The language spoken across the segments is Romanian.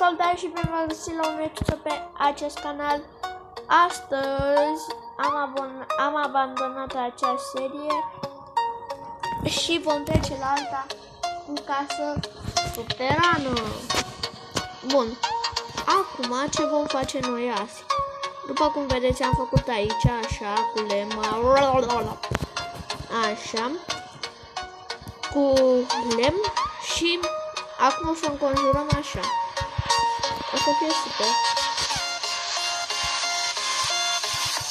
salutare și bine v-am găsit la un episod pe acest canal. Astăzi am, abon am abandonat acea serie și vom trece la alta cu casă subterană. Bun, acum ce vom face noi azi? După cum vedeți am făcut aici așa cu lemn, așa, cu lemn și acum o să înconjurăm așa. O să fie super.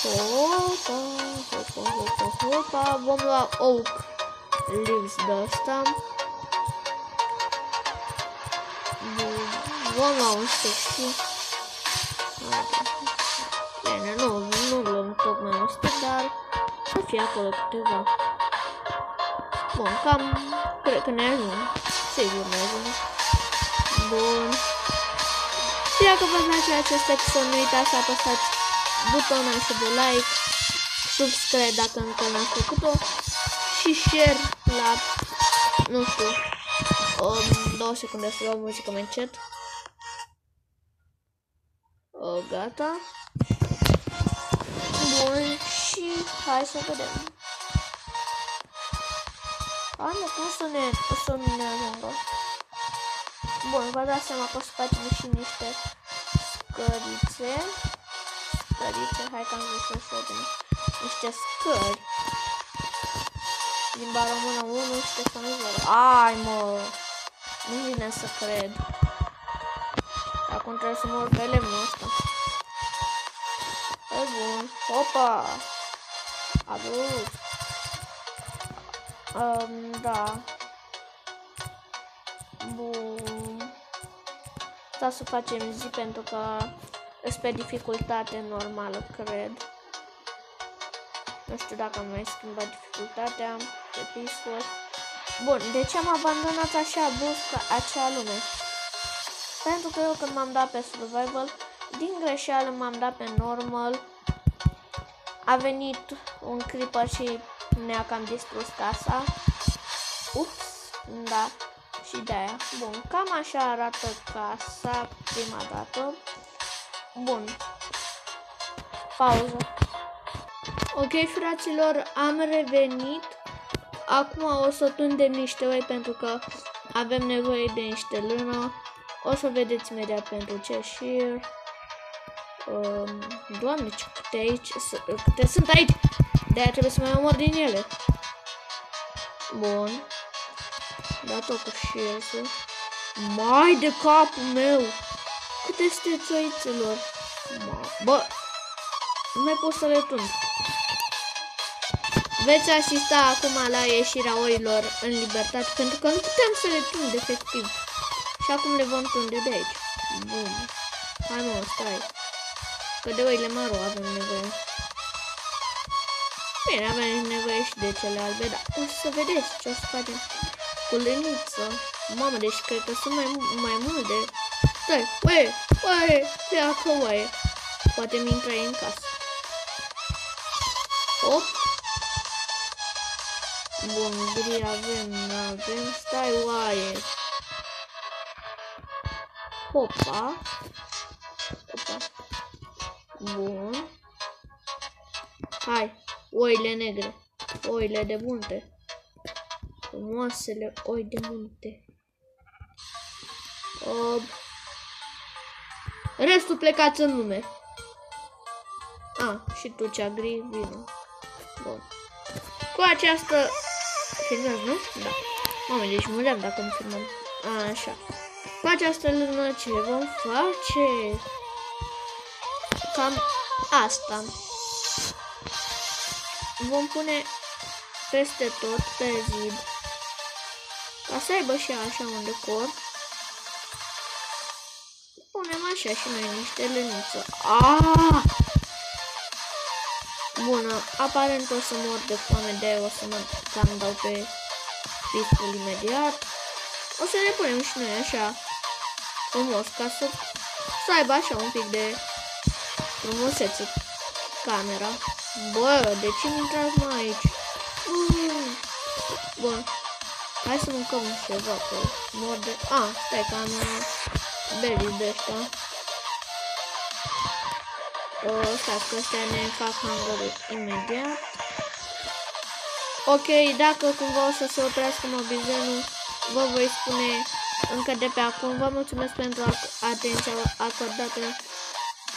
Hopa, hopa, hopa, hopa. Vom lua oak leaves de asta. Vom lua un stick și... Bine, nu, nu luăm tocmai un stick, dar să fie acolo câteva. Bun, cam cred că ne ajung. Sigur ne ajung. Bun. Și dacă vă place acest episod, nu uitați să apăsați butonul ăsta de like, subscribe dacă încă n-ați făcut-o și share la, nu știu, um, două secunde să luau muzică mai încet. O, gata. Bun, și hai să vedem. Doamne, cum să ne, să ne ajungă? Bun, vă dați seama că o să facem și niște scărițe. Scărițe, hai că am zis să ședem. Niște scări. Limba română 1 și Stefanu 0. Ai, mă! Nu vine să cred. Acum trebuie să mă urc pe lemnul ăsta. E bun. Opa! Adus. Um, da. Bun. Asta să facem zi pentru că sunt pe dificultate normală, cred. Nu știu dacă am mai schimbat dificultatea pe peaceful. Bun, de ce am abandonat așa brusc acea lume? Pentru că eu când m-am dat pe survival, din greșeală m-am dat pe normal. A venit un creeper și ne-a cam distrus casa. Ups, da și de aia. Bun, cam așa arată casa prima dată. Bun. Pauză. Ok, fraților, am revenit. Acum o să tundem niște oi pentru că avem nevoie de niște lână. O să vedeți imediat pentru ce și... Um, doamne, ce câte aici, câte sunt aici! De-aia trebuie să mai omor din ele. Bun dat-o cu șersul. Mai de capul meu! Câte stețoițelor! Bă! Nu mai pot să le tund. Veți asista acum la ieșirea oilor în libertate, pentru că nu puteam să le tund efectiv. Și acum le vom tunde de aici. Bun. Hai mă, stai. Că de oile maro avem nevoie. Bine, avem nevoie și de cele albe, dar o să vedeți ce o să facem cu leniță. Mamă, deci cred că sunt mai, mai multe. Stai, oaie, oaie, pleacă oaie. Poate mi intra în casă. Hop. Bun, gri avem, avem. Stai, oaie. Hopa. Hopa. Bun. Hai, oile negre. Oile de munte frumoasele oi de munte. Uh, restul plecați în lume. A, ah, și tu cea gri, vină. Bun. Cu această... Filmez, nu? Da. Mamă, deci muream dacă nu filmăm. A, așa. Cu această lună ce vom face? Cam asta. Vom pune peste tot pe zid ca să aibă și așa un decor. Punem așa și noi niște lăniță. Ah! Bună, aparent o să mor de foame, de o să mă cam dau pe pistul imediat. O să ne punem și noi așa frumos, ca să, să aibă așa un pic de frumusețe camera. Bă, de ce mi intrați mai aici? Mm. Bun. Hai să mâncăm ceva pe mor de... A, stai că am berries de ăștia. O, stați că ăștia ne fac hunger imediat. Ok, dacă cumva o să se oprească mobizenul, vă voi spune încă de pe acum. Vă mulțumesc pentru atenția acordată.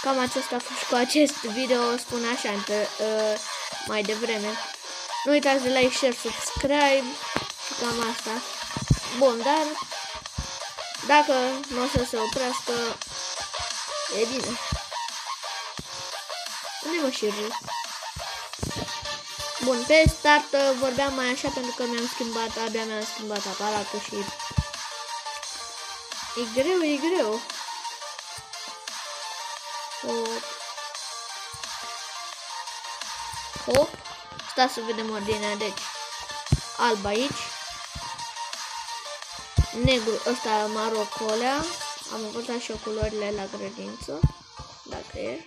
Cam acesta a fost cu acest video, spun așa uh, mai devreme. Nu uitați de like, share, subscribe și cam asta. Bun, dar dacă nu o să se oprească, e bine. Unde mă și Bun, pe start uh, vorbeam mai așa pentru că mi-am schimbat, abia mi-am schimbat aparatul și e greu, e greu. Hop. Hop. Stați să vedem ordinea, deci alb aici, negru, ăsta marocolea, am învățat și eu culorile la grădință, dacă e.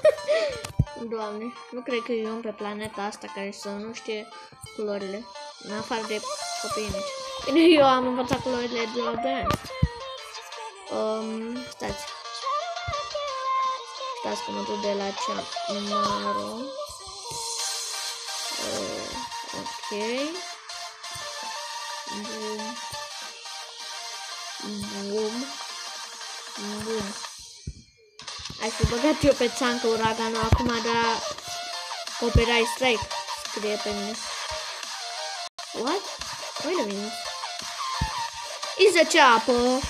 Doamne, nu cred că e un pe planeta asta care să nu știe culorile, în afară de copiii mici. Bine, eu am învățat culorile de la 2 ani. Um, stați. Stați că mă duc de la cea maro. Uh, ok. bogatý opäť sánkou Ragano, ako ma dá Copyright Strike skriepenie. What? Wait a minute. Is a chapo.